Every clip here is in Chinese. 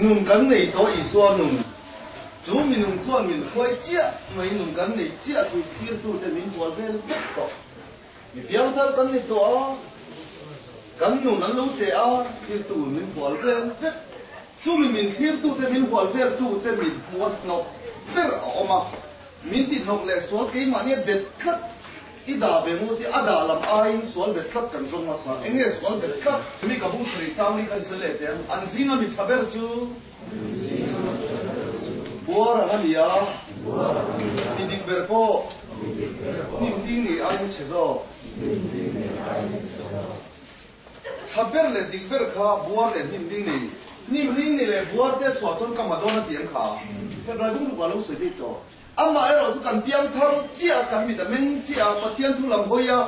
nung gần này tối xua nung chú mình nung chua mình khói chia mấy nung cắn này chia tụi kia tụi để mình bỏ về rất tốt mình béo thơ gần này tổ gần nung nó lú tệ à, kia tụi mình bỏ về rất chú mình mình thiên tụi để mình bỏ về tụi để mình bỏ nọc. Về ở mà mình thì nọc lại số cái mà nè bệt khất. إذا بموت أدا لم أين سؤال بتلات كم جون مصنع إني سؤال بتلات مي كابون سري تامي كان سلته أن زينا متخبرتو بورا غنيا إديك بركو نمتيني أين تشزو تخبر لديك بركا بور لديني نمتيني لبور تشواتون كما دونتين كا فبردون بلوس ديتو ama ai rồi cần biang thăm chia cần mình đã mình chia mà thiên thu làm hôi à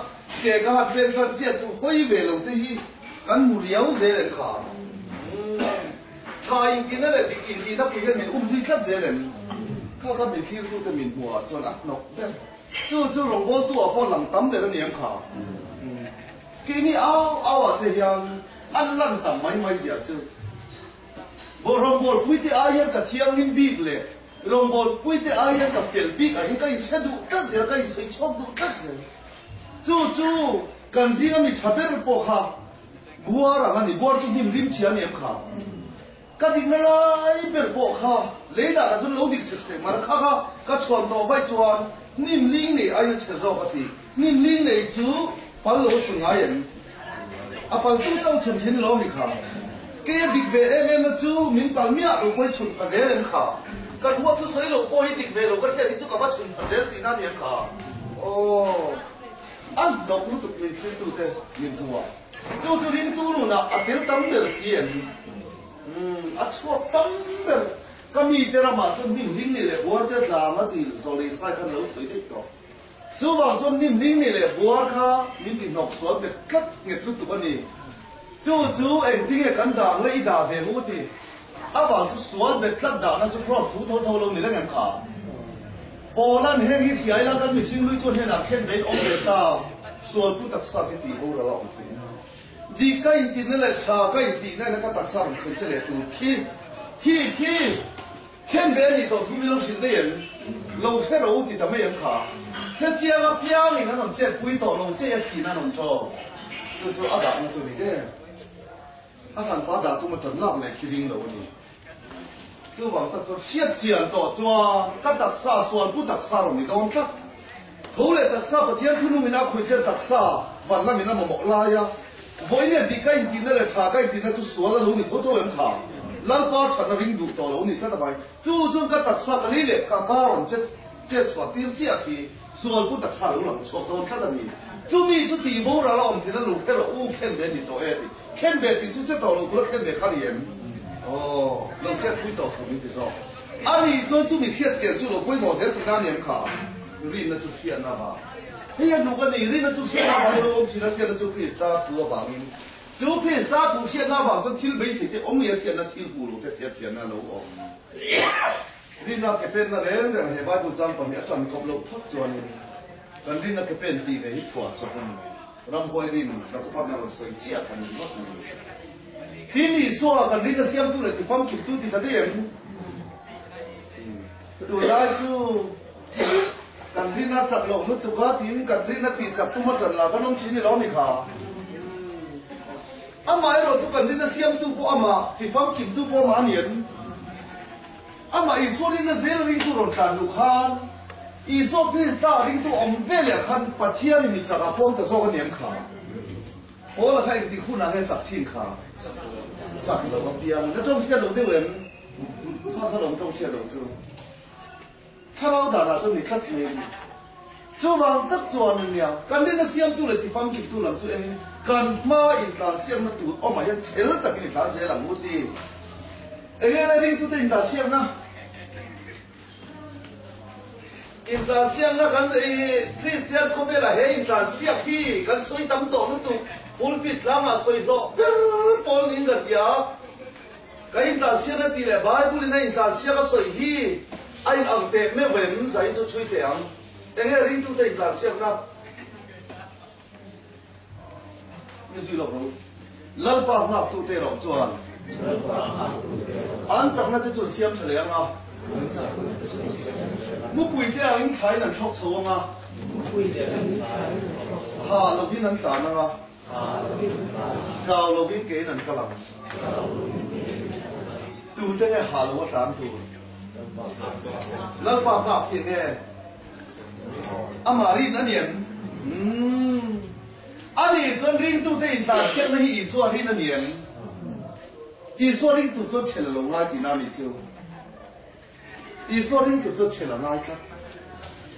kể cả hạt bên thân chia chú hôi về lâu tới hi cần mù dễ lên khả thay in kia nó là tịch in kia nó bây giờ mình ung duy dễ lên khá khá mình kêu tôi mình hùa cho nó nọc bên chú chú lòng bố tôi bỏ lòng tắm để nó niệm khả cái này ao ao ở thế ăn lăn tầm mấy mấy giờ chứ bộ rồng bộ quý thì ai hết cả thiêng hin bịp lệ lombol puite a yan ka fel big a hinka in hedu kazer ka in so du kazer chu chu kanzi ami thaper po kha guar ang ani guar chu dim rim chi ani kha ka lai per po kha leida ka chu lo dik sik se mar kha kha ai che zo ka ti nim ling ne chu pal lo chu ngai an apal tu chau chen chen lo mi mia lo pai chun ka ka ruwa chu soi lo poi dik ve lo ka te chu ka ba chun a zer ti na ni kha o an dok lu tu min fin tu te min huwa chu chu rin tu lu na a tel tam ber sien a chua tam ber ka mi te ra ma chu nim ling ni le bor te la ma ti so le sai khan lo soi dik to chu wa chu nim ling ni le bor kha min ti nok so be kat nget lu tu ka ni chu chu em ting e kan da le i da ve mu ti 阿王就说别看到那就破偷偷偷喽，你那眼卡。波浪天你起来那个女性会做些哪天没熬夜到，说不得啥子地步了老费。你该地那来查，该地那那个打上可这来赌气，气气，天别你都听不懂新的人，老些老没眼卡。他这了啊，表面那种这轨道弄借一体那种做，就做阿达那做你的，阿达发达都没整烂来去领路呢。Tu ma tan lak le ki ring lo ni 就往他说写简多抓，他特啥算不特啥了，你懂他？后来特啥不天突鲁米那会这特啥，完了米那么莫拉呀，我一年底该底那来查该底那就说了，路你头头人卡，老把传了领导到了，你看到没？就种个特啥个里嘞，嘎嘎人这这传点这去，说不特啥路人错到看到你。就你就地步了，我们听到路开了五看别的多哎的，看别的就这道路不是看别看的人。哦，老这几道数你的说，啊你做做你贴建筑了规模才第哪年卡，你那就贴那吧。哎呀，如果你你那就贴那吧，我们其他贴那就可以打图个榜音，就可以打图贴那吧，这贴没谁的，我们也贴那贴葫芦的贴贴那路哦。你那个边那人人还把不脏把你转过路拍转，但你那个边地的一破着呢，让我你那个把那个水接看你我。Kini so Tini suwa kalina siyam tu la tifam kiptu ti tadi yang. Tu la su kalina cat lo nu tu ka tin kalina ti cat tu ma cat la kanom chini lo ni ka. Ama ero tu kalina siyam tu po ama tifam kiptu po ma nian. Ama isu lina zel ring tu ron kan dukhan. Isu bis da ring tu om vele kan patian mi cat apong ta so kan nian ka. Ola ka ek dikuna ke cat tin ka. chẳng là có tiền nó trong xe đầu tư em thoát thoát lòng trong xe đầu tư thà đâu đã là trong này khác nghề chú vàng tất chuẩn nhỉ cần đến nó xem tu lại thì phong kịp tu làm chú cần mà in nó tu ông mà hiện chết tất cái lá dễ làm mút đi ấy là đi tu tên ta xem nó in ta xem nó cần gì là hay in ta xem soi tấm tổ nó tu pulpit lama soi lo pol ni ga ya ka in ta sia na ti le bible na in ta sia ka so hi. Ai ang te me ven sa in cho chui te ang eng he ri tu te in ta sia na ni si lo ho lal pa na tu te ro chu an an chang na te chu siam chale ang a mu pui te ang khai na thok chho nga mu pui te ang khai ha lo bin an ta na nga Chào lo bin kế nằm kalam. Tu tên là hà lúa tám tu. Lal bạc bạc kia nghe. Amari nà niệm. Ani chân riêng tu tên ta xem này Isua hi nà niệm. Isua riêng tu chân chèn lồng lai chỉ nào đi chiu. Isua riêng tu chân chèn lồng lai chắc.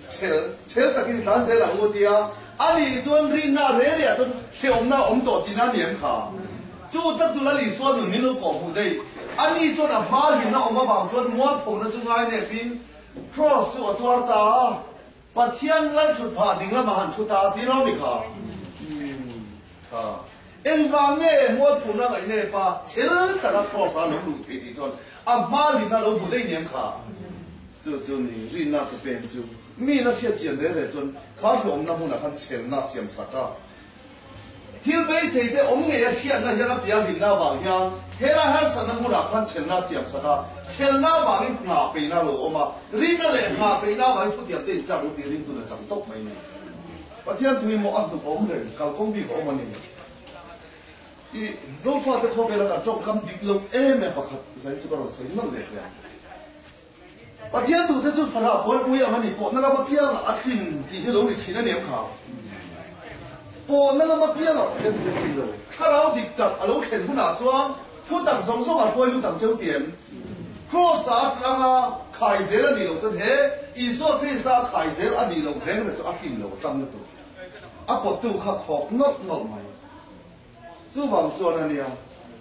Chèn chèn ta cái thằng sẽ là ngô tiệt 啊，你做瑞那热的呀，做吃我们那我们多的那年卡，就得做那里说人民都保护的。啊，你做那马里那我们房做我跑那中央那边，cross 就我多大，把天冷出怕，冷了嘛喊出大地了没卡？嗯，卡。因为咩我跑那个那发，前得那多少路路推的做，啊玛里那老不得年卡，就就你瑞那个边就。 มีนักเสียเจียนเรื่อยๆจนข้าผมน้ำมันนักเชื่อน่าเสียมสักกาที่ไปเสียแต่อมเงียเสียน่าจะรับยาหินน้าบางยาเฮราฮาร์สน้ำมันนักเชื่อน่าเสียมสักกาเชื่อน้าบางนี่หาปีน่าโลอมารีนั่นแหละหาปีน่าบางผู้เดียวเต้นจับรู้ตีริมตัวน่ะจับตกไม่เนี่ยปัจจุบันที่มอัดตัวผมเลยกำลังบีบออกมาเนี่ยอีโซฟาตะโคเบลกับจบกำดิบลงเอ๊ะแม่ประคับใส่ชุดกระสุนนั่นเลยเนี่ย 我这样做的就是了，我不要让你报，那个不变了，阿清这些楼里欠了年卡，报那个不变了，看老地甲阿龙欠了哪桩，欠当上锁阿婆，欠当酒店，欠啥账啊？开些了利润真黑，一说可以打开些了利润，黑了就阿清了，真了多，阿婆丢客货，孬孬卖，就望在那里啊！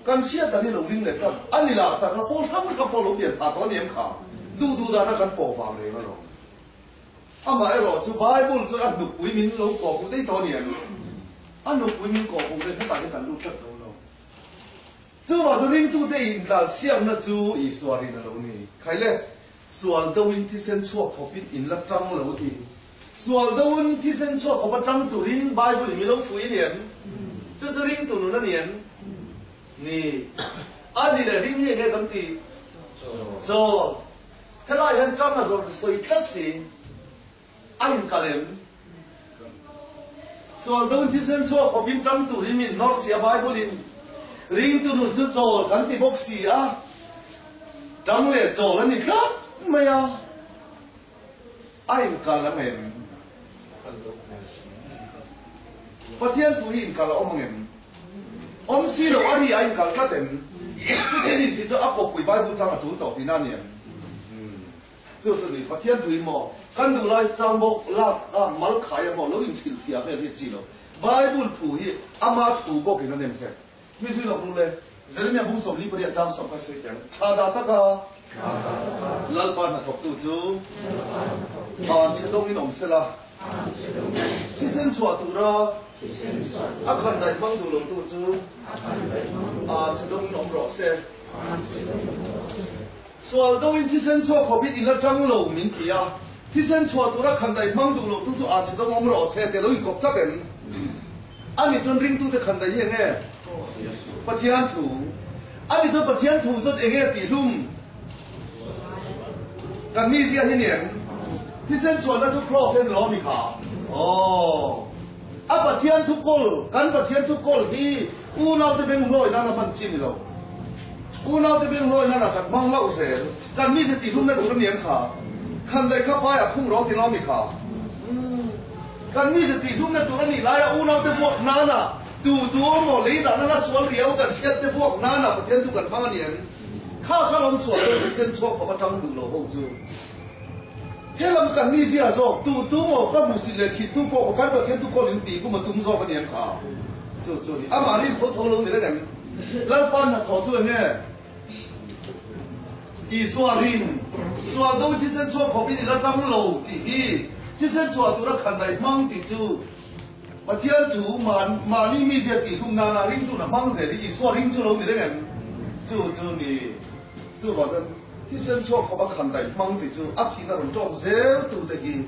感谢大领导领来的，阿尼啦，大家报他们，他们报点，他多点卡。du du da na kan po fang re ma lo ama ai ro chu bible chu an duk pui min lo ko ku dei to ni an an duk pui min ko ku de ta de kan lu thak đâu rồi, chú ma zu linh tu de in la siam chú, chu i swari na lo nè, khai le sual da win ti sen chu ko biết in la trăm lo ti sual da win ti sen chu ko ba tang tu ring bible mi lo fui nian chu chu linh tu nu na nian ni ani le ring ye ge kam ti cho thế là hiện trăm là rồi soi tất gì anh cả lên so đâu thì sen so có biết trăm tuổi thì mình nói xia bài bố lên riêng tu nút tu cho gắn thì bốc xì á trăm lệ cho gắn thì khác mày à anh cả là mày phát hiện tu hiện cả là ông em. Ông xí là anh cả là các em. Cho thì chỉ cho áp bộ quỷ bài bố trang là chủ tổ thì nãy 就这里把天推么，看到来张木拉啊马开呀么，老用手写在那记了。Bible 土一阿妈土过给那念些，没事了不嘞。人家不说你不得张什么水讲，他打他个，老板那土土就，啊，这东西弄死了。其身错土了，阿看在帮土龙土就，啊，这东西弄不落些。ริยจำสอบไปสวยจังข้าดาตะกาลัลปานะทบตูจูอ่านเชดงอินอมเสละที่เส้นชัวตูระอาคันได้บังดูลงตูจูอ่านเชดงอินอมรอเ กูน่าจะเป็นรอยนั่นแหละกันมังเล่าเสียกันมีสติทุ่มในกุลเนียนขาคันใจข้าป้ายคุ้งร้องที่น้องมีขากันมีสติทุ่มในตัวนี้ลายอูน่าจะพวกนาน่ะตูตัวหมอลีดานั่นสวนเรียวกันเช็ดจะพวกนาน่ะประเทศตุกันมาเนียนข้าข้าลองสวนเส้นชกพระประทังดูโลหกจูเฮลัมกันมีเสียสอกตูตัวหมอข้ามุสิเลชิตุโกกันประเทศตุกคนตีกูมาตุ้มสอกกันเนียนขา 就就你阿玛丽头头龙你那两，那班的头做呢？伊说林，说都只身做旁边的那张楼底的，只身做都那看待忙的就，我天土马马丽米这地图拿拿林都那忙些的，伊说林做龙你那两，就就你，就反正只身做可把看待忙的就，阿提那种装些都得去，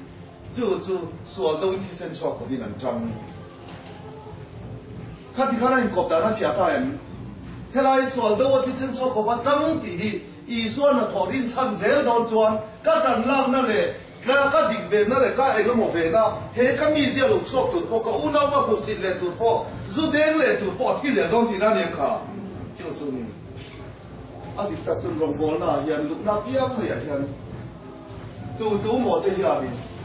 就就说都只身做旁边那张。看你看那人搞的那些大人，后来说到我的身上，我把张地一说那头顶长蛇到转，噶咱浪那嘞。ကကဒီဗေနရကအေလမိုဗေနာဟေကမီဇီလောချော့တူပေါကဥနာဝပုစီလေတူပေါဇုဒဲလေတူပေါတိဇေဒေါန်တီနာနေခါကျို့ချုံနေအဒီတတ်စုံဘောနာယန်လူနာပြာမယန်တူတူမောတေရပြီ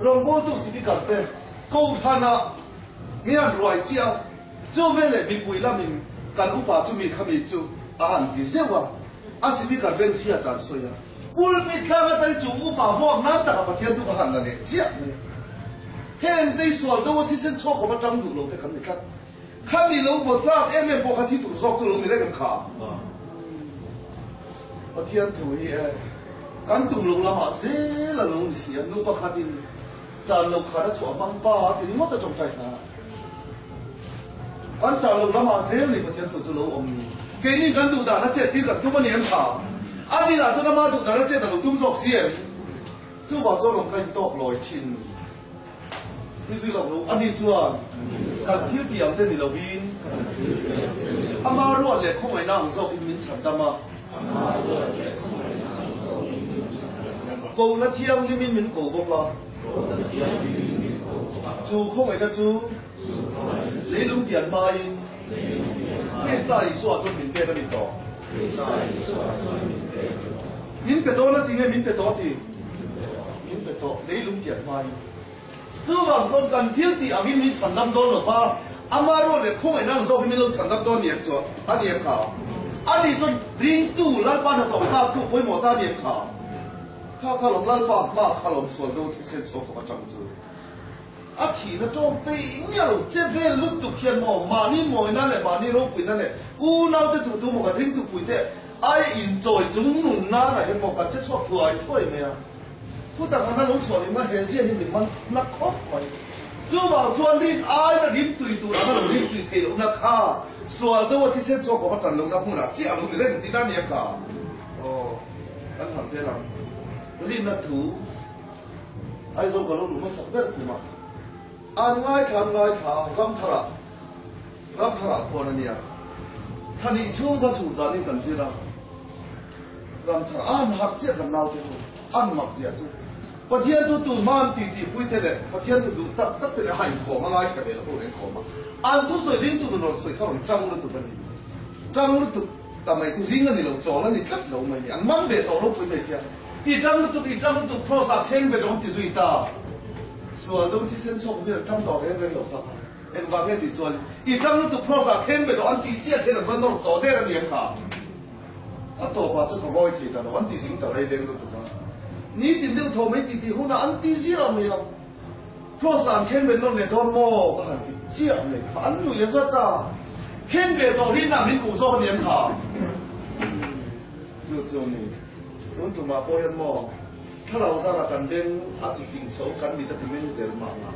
这个楼你得那个卡，哦，嘿你，龙波都是比较的，高攀啊，咩来家，做咩嘞？咪贵啦咪，干乌把做咪卡咪做，啊，唔是说话，啊是比较变起啊，但所以啊，我咪看个在做乌把货，那大把天都个喊了嘞，这样嘞，嘿，你说的我提前错过把张图楼在看你 잘록 가르쳐 방바 되는 것도 좀 차이 다. 안 잘록 라마 세리 버튼 도줄로 없 니. 괜히 간두다 나 제티가 두번 염 파. 아니라 저나마 두다 나 제다로 둠속 시 에. 저봐 저놈 가이 똑 로이 친. 미술로 아니 좋 아. 같이 뛰었대 니로 빈. 아마로 알레 코마이 나무서 빈민 참다 마. 아마로 알레 코마이 나무서 빈민 참다 마. กูละเทียมที่มินมินกูบอกเรา 猪控一个猪，雷龙点发音，贝斯大艺术作品店那里到，贝斯大艺术作品店。缅甸刀那地方，缅甸刀地，民甸多，雷龙点发音。昨晚从刚跳地阿敏敏产那多了吧？阿妈肉的控的那个照片面都产那么多年做，阿年卡，阿年猪，印度那帮人到巴古会买到年卡。考考龙那班嘛考龙说都先错什么政治。啊，提那装备，你要这边路都偏莫，马尼莫那嘞，马尼路背那嘞，乌那的土土莫个零度背的，爱现在中路那嘞，莫个这错出来退没啊？不但他那老错你们还是你们那可贵，做嘛做你爱那林对对，那林对对了那卡，说到我这些做过把战龙那不啦，这样龙你那不知道你卡，哦，很好些啦，林那土，还说个龙我们什么不嘛，按爱看爱看，刚他啦，刚他啦，过了 嗰啲泥土，挨上嗰条路冇熟咩土嘛？安挨它挨它，干它啦，干它啦！姑娘，你啊，它呢窗子处子，你感知啦。干它，安合接干孬子，安冇接子。白天就丢满地地，灰天咧，白天就丢，特特天咧害狗，我爱吃狗，我爱狗嘛。安都睡，人都都都睡，可能张都都不呢。张都都，但系做几日你落座啦，你磕路，你安满地都落灰咩声？一张都一张都菩萨牵呗，断地做到，是断地生错，没有张到的没有发卡，那个发卡得做。一张都菩萨牵呗，断地接的烦恼到的了念卡，那到吧就可避免的了，断地生的了念了断卡。你顶多投没地地，你那断地接了没有？菩萨牵呗，那个多魔，断地接那个，你又也说卡牵呗，到听那名古松念卡。就祝你。nun tu ma po hen mo ta la za la kan den a ti fin so kan mi ta ti men zer ma ma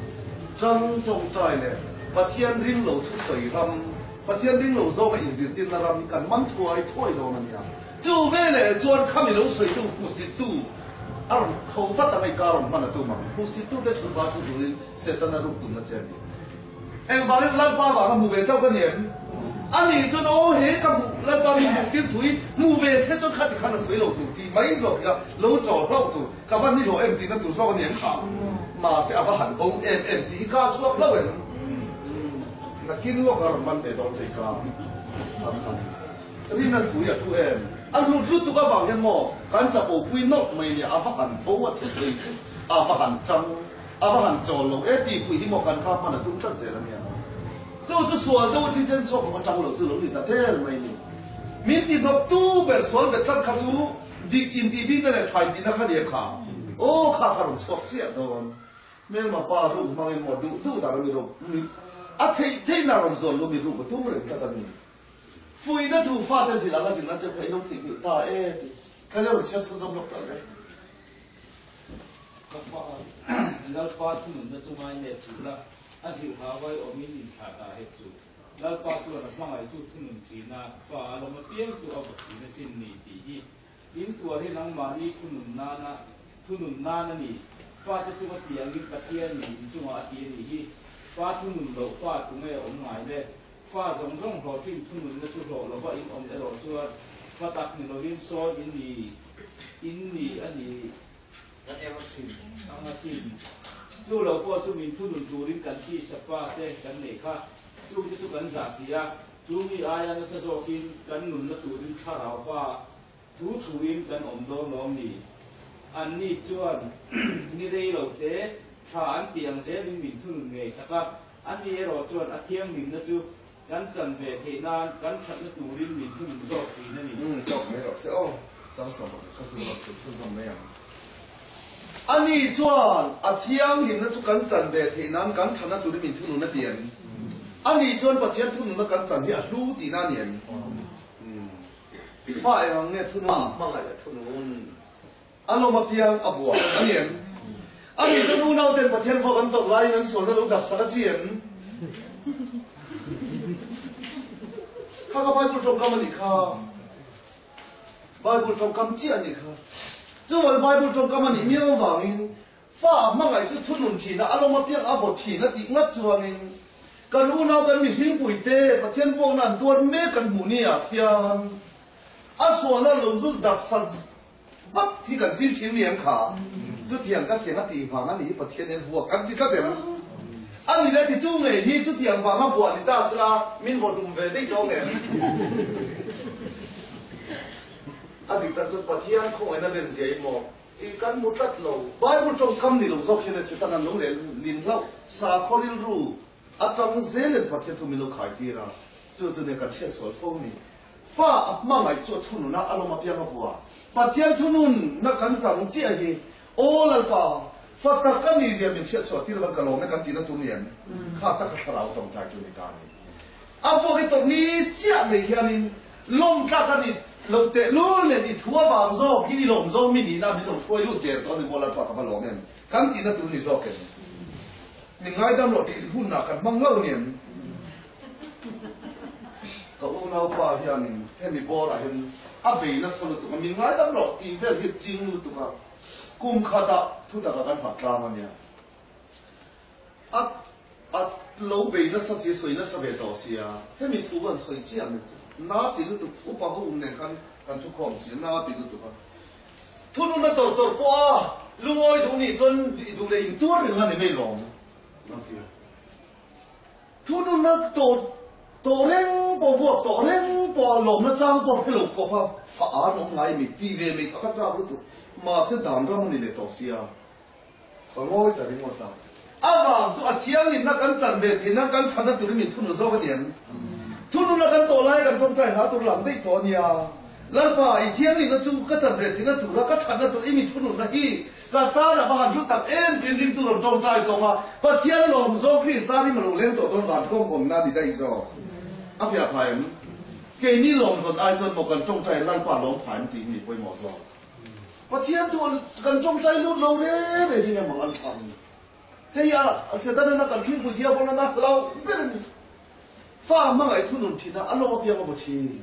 chang chong chai le pa thian rin lo thu soi ram pa thian rin lo zo ba in zir tin na ram kan man thu ai thoi lo na ya chu ve le chuan kham lo soi tu ku si tu ar thong fat ta mai ka rom man tu ma ku si tu de chu ba chu du lin se ta na ru tu na che ni en ba le lan pa ba ga mu ve chau ka niem ani cho nó hết các mù lên ba mươi mù tiên thúi mua về sẽ cho khách thì khát là sấy lẩu tủ thì mấy rồi cả lẩu trò lẩu tủ các bạn đi lẩu em thì nó tủ do cái khả mà sẽ vào hẳn ông em em thì ca chuốc lẩu em. Là kinh lo cả bạn về đó chơi cả cái nó thúi à thúi em. Anh lụt lụt tụ các bạn nhân mò. Cán chặt bộ quy nốt mày nhà vào hẳn phố à thúi sấy chứ. À vào hẳn trong à vào hẳn trò lẩu em thì quỷ hi mò cán khao mà là tung tất dễ lắm nhỉ? 这是说的问题，就是说我们张老师能力太美丽。明天他都被说的被他卡住，你印第比的来传递那个也卡，哦卡卡拢错接的，没嘛把路方面么都都打了没路，啊天天哪拢说路没路，我都不能看到你。飞那发的是哪个是哪只朋友的？大爷，看到我吃吃么多了。老爸，老爸出门的中午也走了。啊是有หาไว้เอามิ้นถัดาเห็ดสุนแล้วป้าจวนสั่งไ哩吞สุทธิห那尼，发งสีนาฝ่าลงมาเ发吞云ย发จุกเอาบัตรสินในสิ่งหนึ่งดีดีลิงตัวที่นั่งมา请 จู่เราก็จู่มีทุนดูริกันที่สปาเต้กันเนค่ะจู่ที่จู่กันจาเสียจู่มีอายันสะโจกินกันหนุนตูรินข้าเราป้าทูถูอินกันอมโดนอมนี่อันนี้จวนนี่ได้เราเตะฐานเตียงเสียมีมินทุนเนค่ะอันนี้เราจวนอาเทียงมินนะจู่กันจันเวทนานกันฉันตูรินมีนทุนโจกีนั่นนี่อืมจบไม่รอกเสียโอ้จังสมก็คือเราสุดสุดสมไม่ยัง อันนี้จวนอาเทียงหิมนะจุกันจันเบทนั้นกันชนะตัวนี้มีทุนนุนเดียนอันนี้จวนปะเทียนทุนนุนกันจันที่รู้ตีนั่นเดียนฝ่ายของเนี่ยทุนุนมั่งอะไทุนุนอารมณ์เพียงอวัวอันเดียนอันนี้จะรู้น่าเต็มปะเทียนพอกันตกไล่นั้นส่วนนั้นรู้ดับสักเจียนข้าก็ไปบุญชมกรรมนี่ข้าไปบุญชมกรรมเจียนนี่ข้า 这我的 Bible 中干嘛里面有网音，发嘛来就突然起那，阿龙嘛变阿佛起那底那做呢，กันรู้นะกันมีหิ้งปุ๋ยเต้ประเทศพวกนั้นตัวแม่กันหมูนี่อ่ะเพียงอาส่วนนั้นเราสุดดับสัตว์วัดที่กันจิ้นทิ้งเลี้ยงขาสุดเถียงกันเถียงกันตีฟังอันนี้ประเทศนี้ฟัวกันจิกันเดี๋ยวอันนี้เลยที่จู่ไงนี่จุดเถียงฟังมาฟัวนี่ตาสละมินวดุมเวได้จ้องไง อันนี้แต่จุดปะเทียนคงไอ้นั่นเรียนเสียหมอกอีกันมุดรัดเราบ้านมุดจงคำนี่ลงซอกเขียนสิตันนั้นลงเรีย 阿弟当初白天空在那边写么？伊讲木得路，买木种甘地路，昨天是等下农人林路，沙坡林路，阿张谁人白天都没路开的啦，就是那个厕所封的，发阿妈买做土路那阿罗马边个话，白天土路那敢长这个，哦那个。发达个呢，下面切错，啲人个路咩咁点得做人？发达个老动态做你打，阿婆佢读呢只未听呢，弄家个呢六点六呢？你土房说给你弄上明年那边弄过六点多的过来把它弄呢？刚提的都你说给，你爱当落地混哪个忙老年？个乌脑啊下呢？还没过来呢？阿肥那说了多，你爱当落地在去进入多啊，公卡达土那个干发达嘛呢？阿阿老肥那十几岁那十几多岁啊？还没土房睡觉啊？나한테도 또 오빠가 없네 간 간축하 없이 나한테도 또 투누나 또또 꼬아 루모이 돈이 전 이동네 인도를 하는 내 롱. 나한 테. 투누나 또 또랭 보고 또랭 보알로 나짱 보헬로 거파 파아노 나이 미 티베 미 아까짜로 또 마세 담라문이 내 도시 야. 성호이 다리 못 다. 아마 저 아티앙이 나간 잔베 대나간 찬나 들으면 투누서 거 든. 음. 吞了那个毒奶，那个中寨拿毒狼的毒呢？那把一天里那猪个长得，那土拉个产那土里面吞毒拉稀，那打那把汗就打，天天都从寨到嘛。把天龙装亏，那里面龙连到都满空空拿的袋子哦。阿飞阿派姆，今年龙神挨着某个中寨，那把龙盘子里面亏毛多。把天吞个中寨路路咧，那什么龙盘？嘿呀，现在那个金古地阿婆那拿葡萄。发忙爱吞弄听啊，阿老表我不听，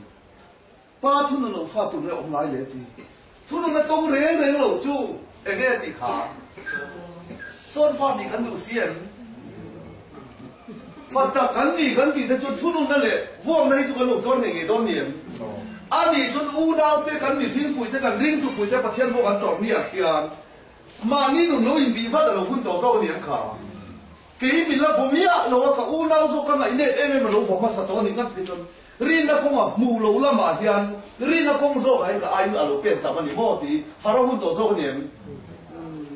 把吞弄弄发吞弄红来来的，吞弄那东来来老就哎个的卡，说发你跟都先，发达跟你跟你的就吞弄那嘞，我们就跟老多年给多年，阿你就乌到这跟你辛苦这跟领土苦这把天我跟多年啊，妈你弄老硬比发的老混多少年卡。ki mình la fo mia lo ka u na zo ka ngai nên em em lo fo ma sa to ni ngat piton rin na kong mu lo la ma hian. Rin na kong zo ai ka ai la lo pen ta ma ni thì ti haro hun to zo ni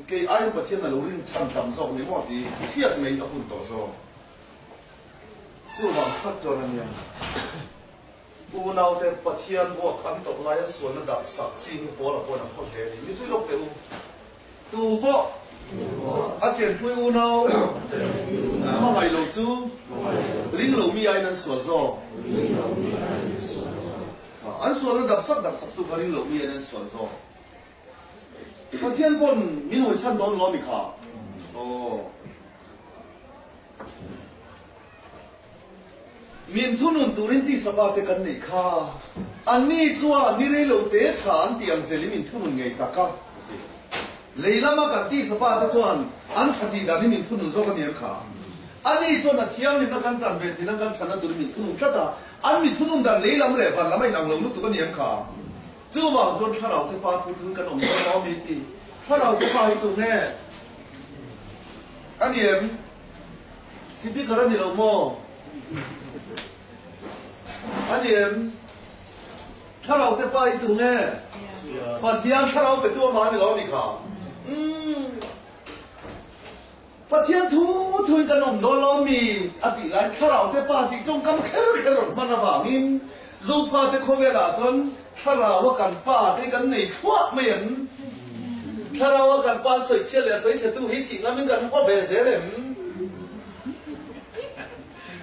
ke ai pa thian lo rin chan tam zo ni mo ti thiat mei a hun to zo chu wa pat zo na ni u nau te pa thian wo kan to ngai so na dap sak chi ni po la po na kho te ni mi su lo pe u. Tu bo Acer kue unau, nama mai lo tu, ling lo mi ai nan suar zo. An suar lo dap sak dap sak tu karing lo mi ai nan suar zo. Patian pon min hoi san don lo mi ka. Oh. min thunun turin ti sabate kan nei kha ani chua ni re lo te than ti ang zeli min thunun ngei taka leilama kan ti sapa te chuan an thati da ni min thunun zo kan yer kha ani chuan a thiam ni kan chan ve ti kan chana tur min thunun kata an mi thunun da leilam le ban lamai nang lo lu tu kan yer kha chu ma chuan tharau te pa thu thu kan om lo mi ti tharau te pa hi tu ne ani em sipi karani lo mo anh em thà đầu te pai tu nghe và thiên thà đầu phải tua mà đi lo đi cả ปะเทียนทูทุยกนมโดนเรามีอติไลข้าเราเตป้าจิจงกำเครื่อเครมันบามิมรูปพาเตโคเวลาจนข้าเราว่ากันป้าที่กันหนทั่วเหม็นข้าเราว่ากันป้าสวยเชี่ยเลยสวยเฉตู้ฮิจิแล้วมันกันว่าเบเซเลย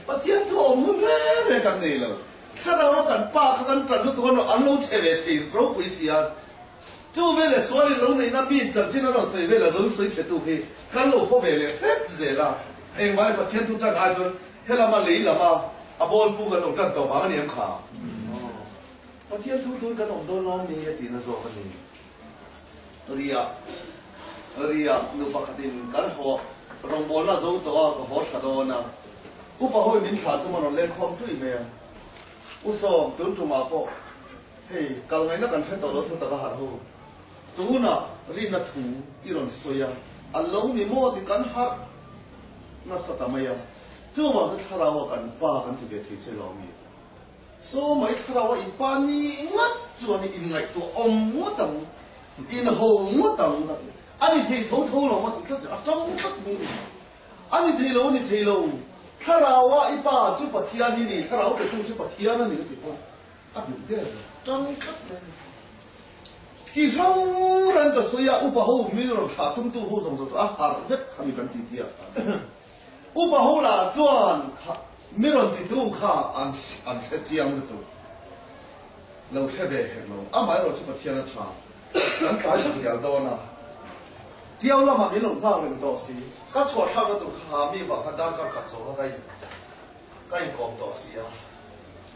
ปะเทียนทูมึงแม่เลยกันนี่เลยข้าเราว่ากันป้าเขากันจัดนุตัวอันนู้เฉลี่ยตีรู้ปุ๋ยเสีย 就为了说的龙的那边整进那种水为了冷水切都可以，看路后面的嘿热了，哎，我把天都站挨着，嘿那么累了嘛，啊不不跟农站到八个年卡，哦，把天土土跟农都老米也顶着说个呢，而呀，而呀，你把肯定干好，农波那走多个好吃多呢，我把后面卡这么农来空追没啊？u som tun tu ma po hey kal ngai na kan the to lo thu ta ka har ho tuhuna rina thu iron soya allo ni mo di kan har na satamaya chuwa ka tharawa kan pa kan ti ve thi che lo mi so mai tharawa in pa ni ngat chuan in ngai tu om mo tam in ho mo tam na ani thei tho tho lo ma ti ka a chang tak mu ani thei lo ni thei lo tharawa i pa chu pathian ni ni tharawa pe chu pathian ni ti po a ti de chang tak na تجورا تصيع أبهو من الحاتم توهوزم زوز أحر فك خمي بنتي تيا أبهو لا زوان من تدو خا أن أن شتيا مدو لو شبه لو أما يرو تبتيا نشا أن كايو يا دونا تياو لما بيلو نارم دوسي كاتشو حاجة دو خامي وكدار كاتشو هذا كاين كوم دوسيا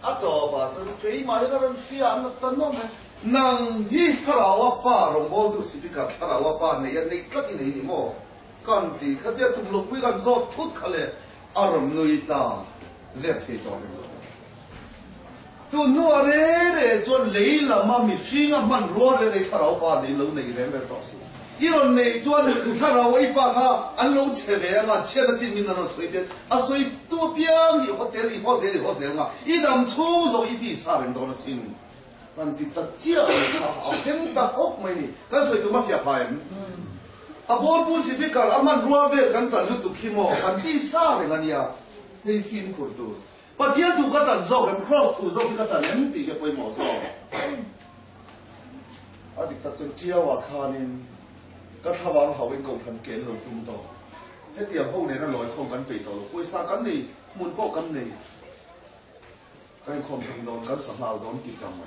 أتوبا تقول كي ما يرو رنفيا أن تنومه nang nangi tarawapa rongbo du sipika tarawapa ne ya nei tlak nei ni mo kan ti khatia tum lo pui kan zo thut khale aram nui ta zet thi to ni tu no re re zo lei la ma mi shinga man ro re re tarawapa de lo nei re me to si 이런 내 주한 하라고 이빠가 안로 체배가 체다 진민나는 수입에 아 i 또 비앙이 호텔이 호세리 호세가 이담 초소 이디 사람도는 신 มันติดตัดเชี่ยเอาเข้มตักอกไม่นี่ก็สวยก็มาเสียไปอะบอลผู้สิบิการอามันรัวเวกันจันลุตุขีโมอันที่ซ่าเลยกันเนี่ยในฟินขุดดูปัจเจียถูกก็จันโซเป็นครอสถูกโซที่ก็จันเล่มตีก็ไปหมอโซอดีตตัดเจียวว่าคานินก็ทว่าเขาเป็นกงพันเกณฑ์หลงตุ้มโตให้เตรียมพวกนี้นั่นลอยคงกันปีโตคุยซากันนี่มุนโปกันนี่กันคงทำโดนกันสำหรับโดนกิจกรรมใหม่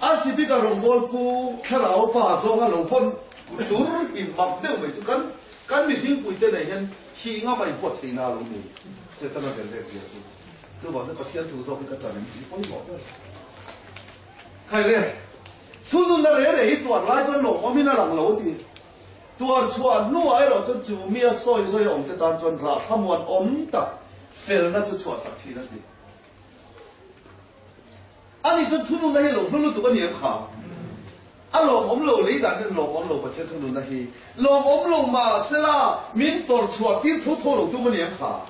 del zo ki kan lo su le ve se la ke ma ni zo fi lom le lo thiam lo le tu na chon ka in ren ta kan in khom ko nom to khom ron fi le su ka dam song song mai a si bi ka rom bol pu khara o pa zo nga lo phon ku tur in mak de mai chu kan kan mi thing pui te nei hen thi nga mai po thi na lo ni se ta na vel le ji chu chu ba te pa thian tu zo ki ka chan ni poi bo khai le ทุนุนนั่นเรื่องไอ้ตัวร้ายจนหลงว่ามีน่าหลังเหลาดีตัวชวนนู่ไอ้เ อันนี้จะทุนน่ะเหี้ยลงทุนลงตัวก็เหนียบคาอะลงอ้อมลงเลยแต่ลงอ้อม萝卜เชี่ยทุนน่ะเหี้啊，你这土路那些路不路多年卡？ล，路มิ่里咱这路我们路不切土路那些，路我们路嘛是啦，民多错地นีย多年า。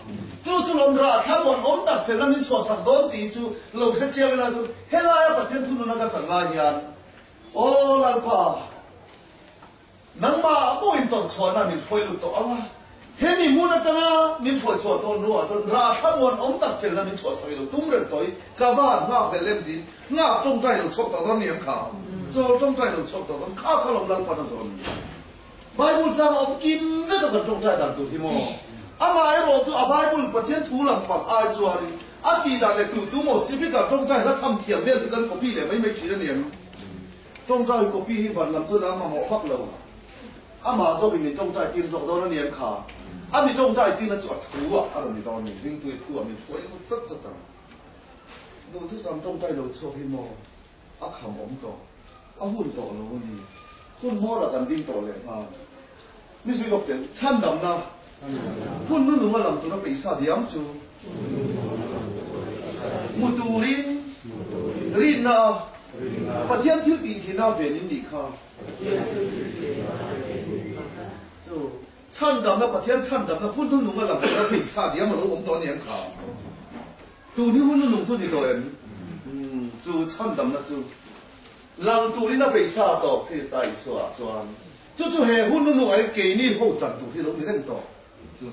จู่จู่ลมราถ้าบนอมตัดเฟลมินชัวสักโดนตีจู่ลมแค่เจ้าเวลาจู่เฮลายประเทศทุนนักจังลาเฮียนโอ้ลัลปานังมาบุญตอชัวนั่นนี่ช่วยลุตอวะ he mi muốn atanga chăng phoi chho ton ru a chon. Ra thamon om tak fel na min chho soi lo tum rồi toi. Ka va na ve lem din nga tong tai lo chok ta don niam kha chol trong tai lo chok ta don. Kha kha lom lang pa rồi bài bible jam ông kim cái ve to tong tai dal tu hi à mà ai rồi chú à bài a phát hiện thu lam pal ai chu ari a ti da le tu tu mo, si bi ka tong tai la cham thiam thì kan copy le mai mai chỉ na niệm trong tai copy hi van lam chu na ma mo phak lo. Ama zo bi ni trong tai kir zok don na niệm kha. 阿弥陀在定的这个土啊，阿罗尼陀佛定对土阿弥陀佛，这这的，我这三种在路做黑摸？阿看我们啊，阿混多了我们，混么了肯定多嘞啊！你是有点颤抖呐，混那种么难度的比赛点做？木杜林，林呐，把天听地铁那边的你卡，就。参党那把天参党那混沌弄个老多比，要么弄我们多年，都你混沌弄出的多人，嗯，就参党那就，都你那比多，可以带啊，说，就就混沌弄给你后战弄的多，就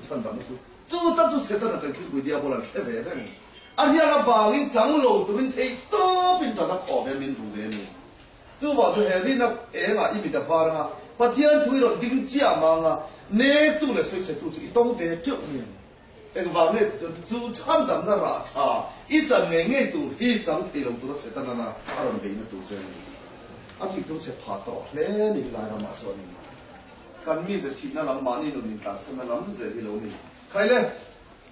就，就当谁那去不能开，而且那把长老都跟推多变成靠边民的呢。就话就系你那哎嘛一面的发啊，把天推了顶价嘛啊，你都来水车都是一东非正面。那个方面就就参咱们那啥啊，一整年年都一整体龙都是在那那阿伦边的都这样，啊，这都是爬到，来你来了嘛做你。kan mi ze thina lam mani nu nin ta sa na lam ze hi lo ni khai le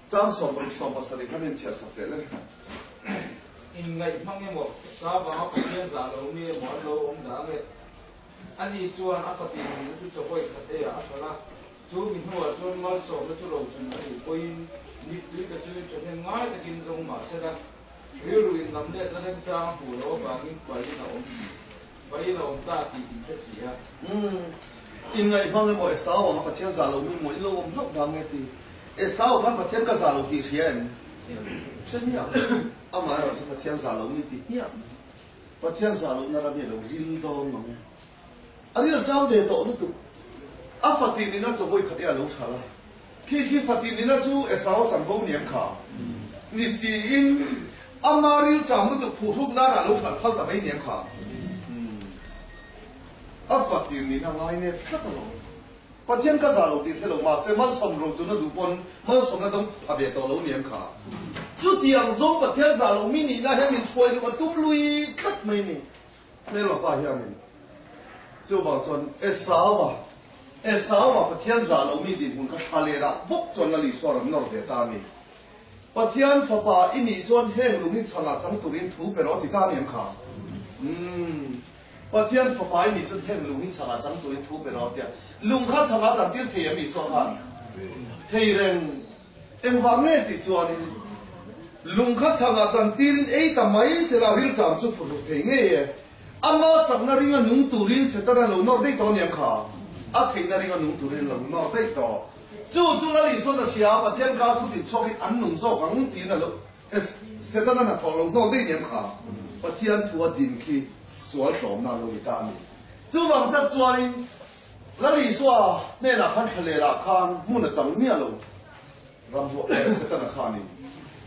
chang som ro som pa sari khamin chher sak te le In ngai mang nge mo sa ba ko yen za lo mi mo lo om da le ani chuan a fati ni tu cho koi khate a sala chu min huwa chuan mal so na chu lo chun ani koi ni tu ka chu chu ne ngai ta kin zong ma se da ri ru in nam le ta den chang pu lo ba kin kwai na om bai na om ta ti ti ke si ha in ngai bang mo sao ma pathian za lo mi mo lo om hok bang e ti e sao kan pathian ka za lo ti hian chen ya ama amma ya rasu patiyan zalon ne ti hiya patiyan zalon na rabe lau zin don nan ari na jawo da ya ta'o lutu a fatini na tsohoi kaɗi a lau tara ki ki fatini na ju esawo tsangau ne ka ni si in amma ri ta mutu putu na na lau tara falta mai ne ka a fatini na lai ne fata lau quan thiên các giáo thì thế là mà sẽ mất sống rồi chúng nó đủ con mất sống nó đông à biệt tao lâu niệm khả chú tiếng giống bậc thiên giáo lâu mini na hiện mình xuôi được còn tung lui cắt mấy nè nên là ba hiện mình chú bảo chuẩn ế sáu mà ế sáu mà bậc thiên giáo lâu mini muốn cái thà lệ ra bốc chuẩn là lý so rồi nó về ta nè bậc thiên phật bà ini chuẩn hẹn lúc này chả là chẳng tụi thú bề đó thì ta niệm khả um pathian phomai ni chun hem lung hi changa chang tuin thu pe rawtia lung kha changa chang thì em mi so kha thei ren environment ti chuan in lung kha changa chang tin ei ta mai se ra hil cham chu phulu thei nge ye ama chakna ringa nung turin se tara lo nor dei to niam kha a thei na ringa nung turin lo nor dei to chu chu la li so na sia pathian kha thu ti chok in an nung zo kang tin na lo es se tara na tho lo nor dei niam kha 我天土啊，定去所手那路里大米，就往这抓呢。那里说那那看出来了，看木那长面了，然后哎是在那看呢。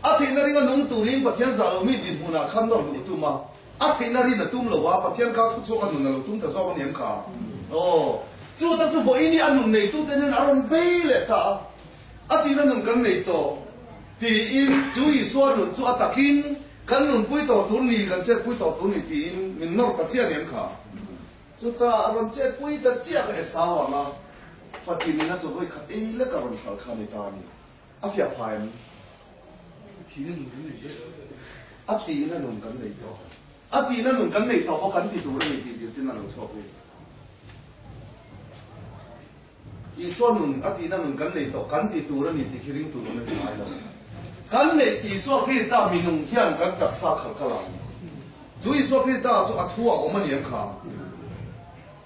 啊，天那里个农土林把天上路米地木那看到路土吗？啊，天那里那土了哇，把天高土错个农那路土的少个年卡。哦，就但是不一年安农内土的那阿人背了他，啊，天那农耕内多，第一主意说农做阿达金。那么贵的东西那这贵的东的你弄的这点口，这个阿我这贵的这个也撒谎了发给你那种会卡诶那个我们调打你啊表盘体内有什么问题啊体内有什么问题啊我赶紧土了的手那种错的你说能阿体内能赶紧走赶紧土了的口音堵了的麦了咱的雨说可以到 suap kita 了，所以说可以 siang kan tak sakal kalam, jui suap kita suap tua omen ya kah?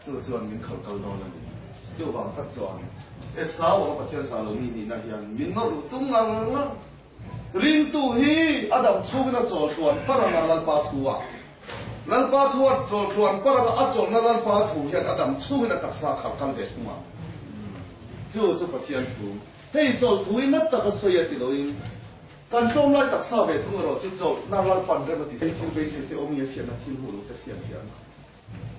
Cuk cuan min kau kau nonan, cuk bang tak cuan, esau wala pak cian 去但是我们打扫卫生的时候，就走那来板的物体，A、B、C、D、O、M、Y、X、N、T、U、H、O、G、S、I、M、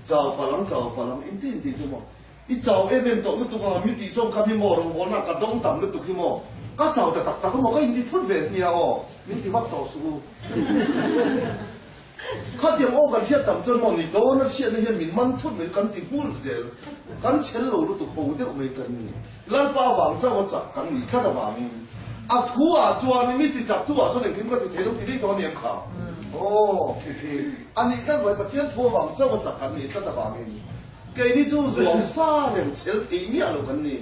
找板龙，找板龙，一定得做嘛！一找那边做，你做个物体做，看你摸，摸那个洞打不打？你摸，他找的打打，那么他一定偷废的哦！一定把他倒数。他我刚才讲的嘛，你多那些那些棉毛土，没敢提壶子，敢走路都好丢没得呢。那把网在我找，你看那网。à thu à cho ni mi tí chặt thu à cho nên kiếm cái thì thấy lúc thì đi đó niệm khảo 哦，皮皮，啊，你认为把天拖网这么杂，你这的方面，给你就软啥的，切皮面了跟你，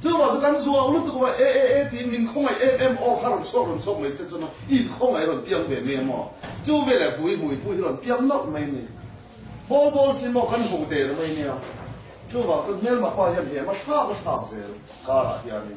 这话就敢说，我都讲哎哎哎，地面空哎 M M O，还能错能错没事，真的，一空哎轮变về面嘛，就为了回回回轮变落没呢，波波是么跟红的了没呢？就话这面嘛发现面嘛差不差些，嘎啦呀呢。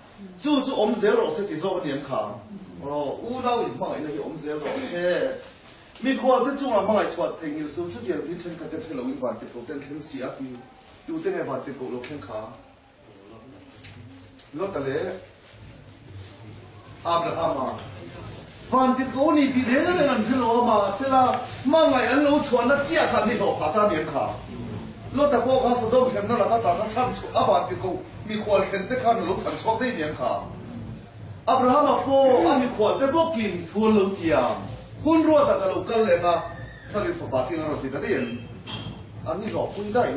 就是我们这老师的少个点卡，哦，舞蹈也嘛，那个我们这老师，没看得中了嘛，错听的时候，这点你听看得听老人话的，我听听西啊，就听那话的，我听卡，老得嘞，阿布哈嘛，反正狗你的那个人听老嘛，是啦，嘛来人老穿那假卡的老怕他点卡。老大哥，我是都不行。那老个大哥唱错？阿爸的歌，米国的看的，老唱错的演员卡。阿布拉姆夫，阿米国的波金，全拢听啊。浑浊的那个农村那个，三十八岁的那个演员，阿尼搞不起来。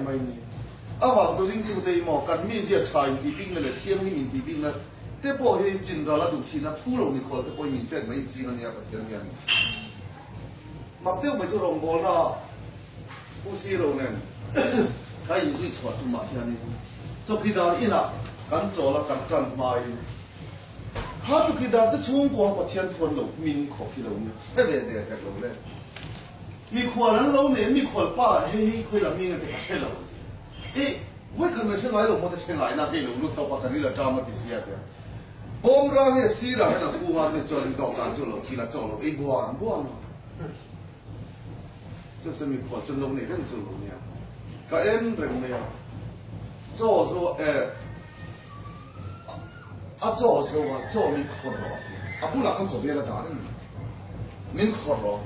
阿爸昨天听到一毛钱，米西阿唱的提兵了，提阿提兵了。这波阿金德拉杜奇那，粗鲁米国，这波米杰米西阿你阿个演员。麦克丢，美洲同胞呐，不稀罗呢。 ก็อยู่ที่ชดมาที่นี่จกิดารีน่ะกันโจละกันจันมาอิถ้าจกิดาจะช่วงกว่าประเทศทวนหลงมีนขอพี่หลงเนี่ยไม่เป็นเด็กกันหลงเลยมีขวานั้นหลงเนี่ยมีขวดป้าเฮ้ยคุยละมีเงินแต่ใช่หลงเอ๊ะว่าคันไม่ใช่ไรหลงมานจะใช่ไรนะที่หลงลูกตัวปากนี่ละจามาติเสียเดียบอมร่างเนี่ยสีระให้เราพูดว่าจะจอดดอกกันจอดหลงกีละจอดหลงไอ้บัวบัวเนาะจะจะมีขวานจนหลงเนี่ยเรื่องจุดลงเนี่ย Veränderungen. So, so, eh, so, so, so, min korro. Abula kan so vela dagen. Ne? Min korro.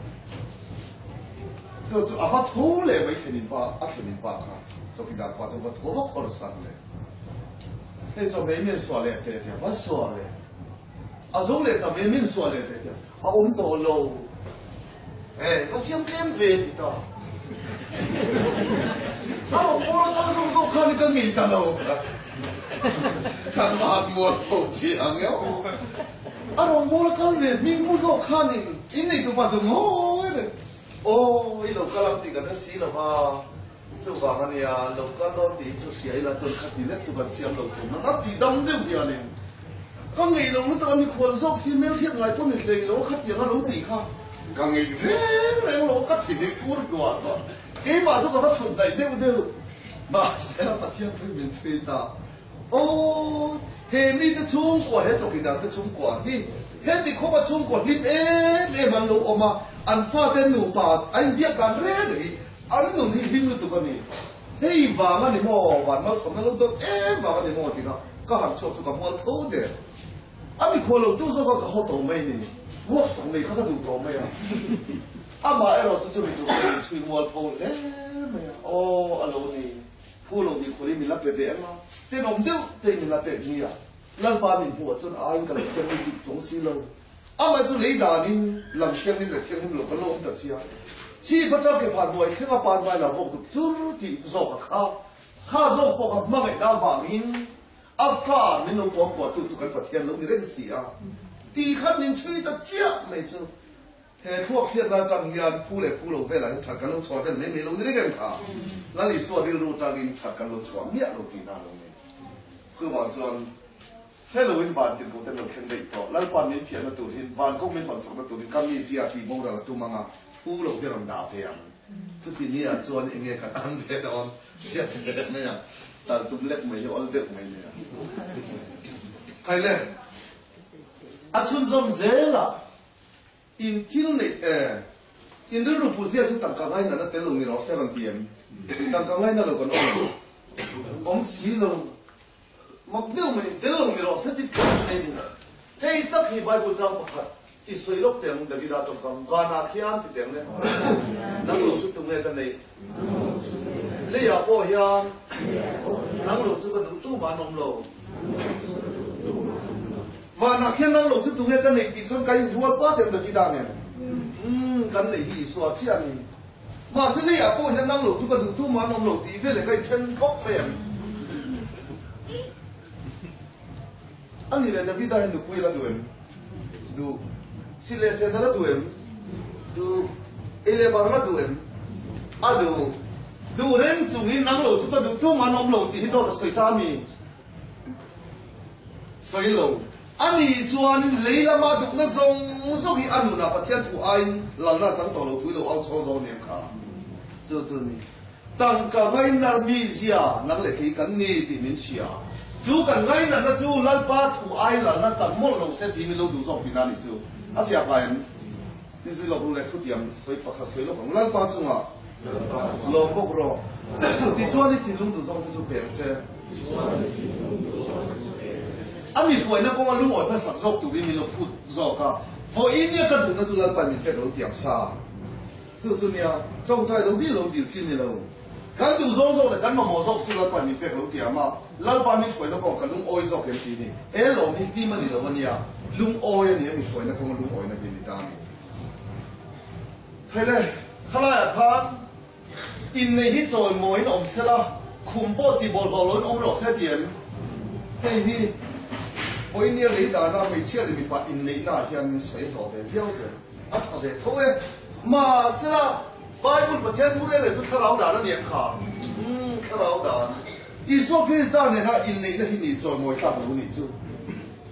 So, so, aber tole, weil ich den war, ich den war. So, wie da also, war so was hoch korsanle. Jetzt so wenn mir so lebt, ja, was so lebt. Also lebt, wenn mir so lebt, ja. Aber ah, um to low. Eh, äh, was hier im Klem wird da. 我当时说看你个面的喽。看马莫头强呀！啊，我我看呢，明不说看呢，因为都把这我的，哦，一路格兰迪个那死了吧？就话个呀，路格兰迪就死了，就看地咧就个死路中，那地当都不要呢。刚一路那你看说是没有些外国人来路看地个路地卡，刚一路来路看地的苦多个，给马这个他存 Mas ela batia foi bem feita. Oh, he mi te chung ko he choki da te chung ko hi. He ti ko ba chung ko hi e e man lo oma an fa te nu pa ai bia kan re de an nu ni hi lu tu ko ni. Hei va ma ni mo va ma so na lo do e va ma ni mo ti ka ka han cho chu ka mo tho de. Ami ko lo tu so ka ho to mai ni. Wo so mai ka ka du to mai ya. Ama ero chu chu mi tu ko chu mo tho le. Oh, alone. khu lầu đi khu đi mình là bể em mà. Thế đồng tiêu, thế mình là bể gì à lần ba mình bùa chân ai cả lần tiêu mình chống xí lâu à mà chú lấy đà đi, làm thiên đi là thiên đi lộc cái lộc ta xí à chỉ bắt đầu cái bàn bồi khi mà bàn bồi là vô cực chú thì rõ cả khá khá rõ bộ cả mà ngày đa vàng in à pha mình nó bỏ bỏ tu chú cái phật thiên lộc đi lên xí à thì khát nên chui ta chết mấy chứ. พระเจ้าเก็บผ่านไว้เที่ยงผ่านไว้เราบอกจุดที่โซกข้าข้าโซกบอกมั่งไอ้ดาวบางินอาฟ้าไม่นุ่งปวดปวดตุจุกันปะเทียนลงนี่เร่งเสีย ตีขั้นนินช่วยตะเจ้าไม่เจอเฮ้พวกเชียร์นาจังยานผู้เล่ผู้ลงเวลาฉัดกันลงชวนกันไม่มีลงนี่กันค่ะแล้วลิส่วนที่รู้จักอินฉัดกันลงชวนเมียลงจีน่าลงนี่คือว่าจนแค่เราวินบานกินกูแต่เราเข่งได้ต่อแล้วปานนี้เพียงตัวที่บานก็ไม่มันสักตัวที่ก็มีเสียทีมงเราตัวมังอ่ะผู้ลงที่เราด่าเพียงทุกทีนี้อ่ะจวนเองเงี้ยกันอันเดียดอนเชียร์เด็กเนี่ยแต่ตุ้มเล็กไม่ยอมเด็กไม่เนี่ยใครเล่ a chun zom zela In til ne eh in ru ru puzia chu tang ka ngai na te lu ni ro se ran tiem tang ka ngai na lo kon om om si lo, mak deu me te lu ni ro se ti ka me ni hei, tak hi bai bu pa pakhat i soi lok te da vida tom kam. Ga na khian ti te ne. Nang lu chu tu nge ka nei. Le ya po hian. Nang lu chu ka du tu ma nom lo. Và nãy khi năng lộ chút tung cái này thì trong cái ruột ba tiền được gì đàng này um cái này thì xóa chi anh mà sẽ lấy à bộ hiện năng lộ chút cái đủ thu mà năng lộ tí về lại cái chân bóc về anh đi lên là vida hiện được quay là đuổi đủ xin lệ phiền là đuổi đủ ele bảo là đuổi à đủ đủ đến chủ ý năng lộ chút cái đủ thu mà năng lộ tí đó là sợi ta mi sợi lộ 啊你做你老妈怎么做你按摩那把天土按一那长痘痘推到往厕所里卡。就是你当个还那米线啊那个也可以跟你点名去啊。煮个奶那煮那把土爱了那怎么弄些地里弄的上给哪里做？啊这样吧你是老公来出点谁把谁弄好那把中啊老公不你做你的弄多上，你就不要 ami huai na kong alu oi pa sak zok tu mi lo phut zoka vo india ka du na chu lan pa mi fe lo tiam sa chu chu nia tong thai lo di lo di chin ni lo kan du zo zo le kan ma mo zok su lan pa mi fe lo tiam ma lan pa mi huai na kong kan lung oi zok em ti ni e lo mi pi ma ni lo ma nia lung oi ni mi huai na kong lung oi na ki ni ta mi thai le khala ya khan in nei hi choi moi om sela khum po ti bol bol lon om ro se tiam hei hi 我一年雷达那每切里面发因雷那天水好的标准，啊，好的，头诶，嘛是啦，拜不不天出来了就看老大的年卡，嗯，看老大，一说可以当年他因雷那天你做没看不你做，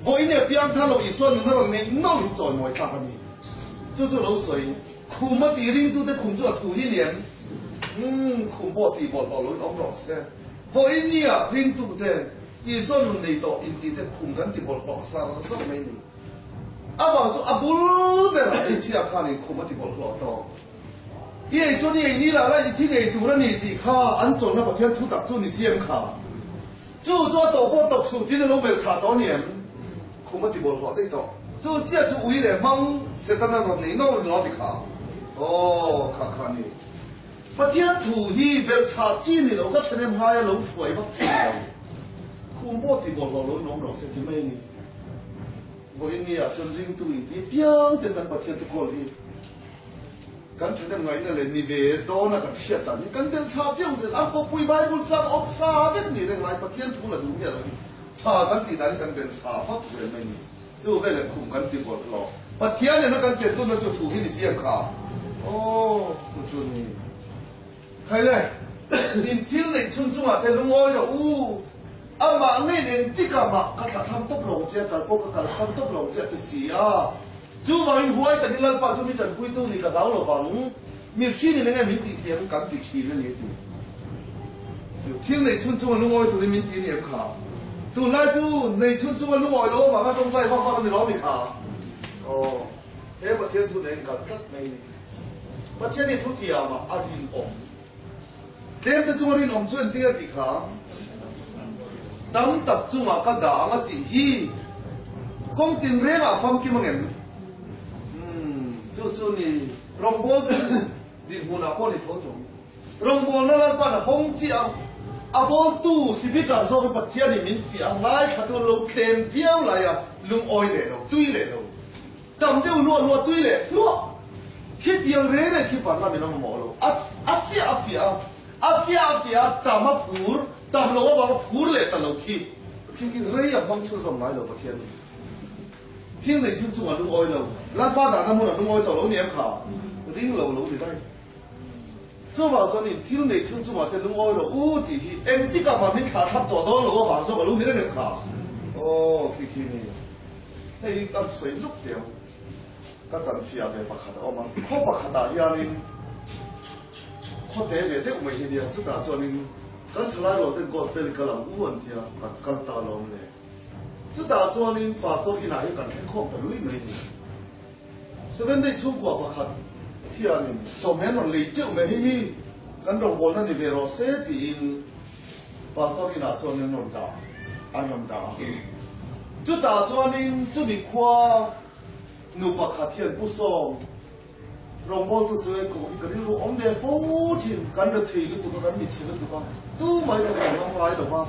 我一年边他 lo 一说你那个没弄你做没看不你，就做流水，苦么地领都得苦做土一年，嗯，苦么地波波轮往老些，我一年啊领你说你到因地的困肯定不落少，是没呢？啊，我说阿姆没啦，异只啊看你困没得不落刀。你说你这了那一天，你图了你地卡，安装了把天土打足你先卡。做做淘宝读书，天天拢没查到你，困没得不落一刀。做这就为咧忙，使得那老你拢老的卡，哦，卡卡呢？把天土地没查几年了，我天天怕要老废不起了。公布的公路路农农是咩呢？我呢啊，真正注意的，边的。那天子过来，刚才那我呢嘞，你别那个铁蛋，你刚点差就是，俺国背包不扎，我杀的。你嘞，来天子来弄灭了，差跟地蛋跟点发出来咩？就为了恐跟的。公路，把天的。那个铁蛋呢就吐给你看，哦，就就呢，开嘞，你听嘞，村啊，在弄歪了，呜、哦。ama nge len ti ka ma ka ta tham top lo che ka po ka ka tham top lo che ti si a. Chu ma in huai ta dilal pa chu mi chan kui tu ni ka daw lo wang mi chi ni nge min ti ti am kam chi ni tu. Chu thiên này chun chung lu ngoi tu ni min ti ni ka tu la chu nei chun chung lu ngoi lo ma ma trong vai hoa hoa ni lo mi ka o. Thế mà thiên thu này cảm này mà thiên mà ăn in ổn đêm ta chung ăn in ổn chuyện tiền thì tam tak chunga ka da anga ti hi kong tin re ma fam ki mangen hmm chu chu ni rong bol di mu na ko ni tho chong rong bol no la pa hong chi a a bol tu si bi ka zo ba thia ni min fi a mai kha to lo klem viau la ya lum oi le lo tui le lo tam de lo lo tui le lo khi ti re re khi pa la mi na mo lo a a fi a fi a a fi a fi a ta ma pur ตามเราว่าว่าพูดเลยตลกขี้ขี้ขี้เรียบบางชื่อสมัยเราประเทศนี้ 天你清楚啊，拢爱路，咱巴达那么拢爱到老年卡，顶楼楼地带。做嘛做年天你清楚嘛，得拢爱路，乌地去，em tí cả mà mình khá thấp tổ đó lỗ phản số của lúc này khá. Ô, khi khi này, hay cái水lúc掉, cái chân phía về bạc khát, ô mà, khó bạc khát à, nhà nên, khó để về được mấy cái điều, chúng ta cho nên, cái chỗ này rồi, đến có bên cái làm u vấn đề à, cái cái ta làm này. 这打做呢，把多一拿一杆天空的累没的，这边的出国不看，天呢，做面了累就没嘿，跟中国那里边罗些的，把多一拿做呢弄大，安弄大，这打做呢，这里夸，努把卡天不送。 荣光都做一个，一个人说我们的父亲跟着推个这个跟你亲个这个，都没有人能来的吗？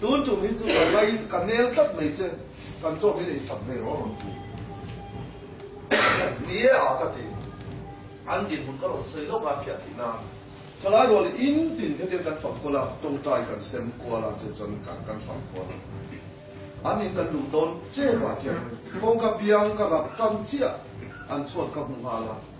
都做你做个来，跟你得没这，跟做你的什么咯？你也啊个的，安定不够，谁都把发的呐。后来我印定那点跟放过了，东寨跟先过了，这真跟跟放过了。安定跟鲁东这把天，风个边个个张家，安错了。我是如果跟只跟到拉班莫掉没人谈都得，咁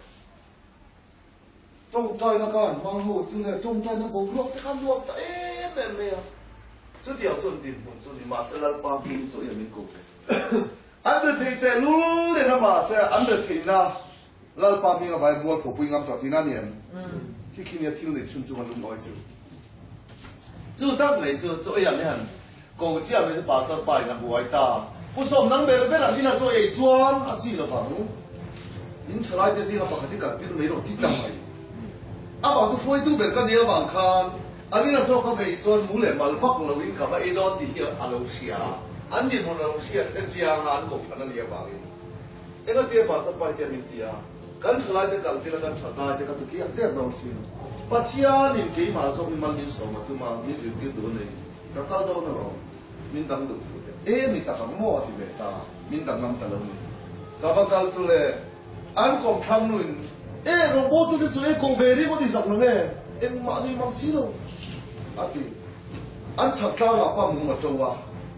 trông trời nó còn mong hồ chứ là trông trời nó bốn luộc cái khăn luộc tại mẹ mẹ chứ tiểu chuẩn tìm một chuẩn thì mà sẽ là ba kim chỗ nhà mình cùng. Ăn được thì tệ luôn ừ. để nó mà sẽ ăn được thì na là bao kim vài mua phục vụ ngắm tỏ thì na niệm thì khi nhà thiếu để chun chun luôn nói chứ. Chú đang lấy chỗ chỗ nhà mình hẳn. Cổ chia mình bà ta bài là huái ta. Cô sớm nắng bé bé là khi nào chỗ ấy chuan ăn gì là vắng nhưng trở lại cái gì là bà cái cái biết mấy đồ tít tao 啊，嘛是飞渡边个地方看，啊，你那做个未做，无论嘛是发工了，你干嘛一到地下阿楼下，安地么楼下，那江南国看那地方哩，那个地方是白天面地啊，干出来的干地了，干出来的干地了，这东西，把天面地嘛说你嘛你说嘛对嘛，你是地多呢，那搞到那种，面当都是的，哎，面当上毛地没打，面当上得了没，搞不搞出来，安国看路。Ê, robot tôi thấy chơi e non posso dire che converiamo di sapere e ma di maxino a te anh sạc tao là ba mùng mà trâu à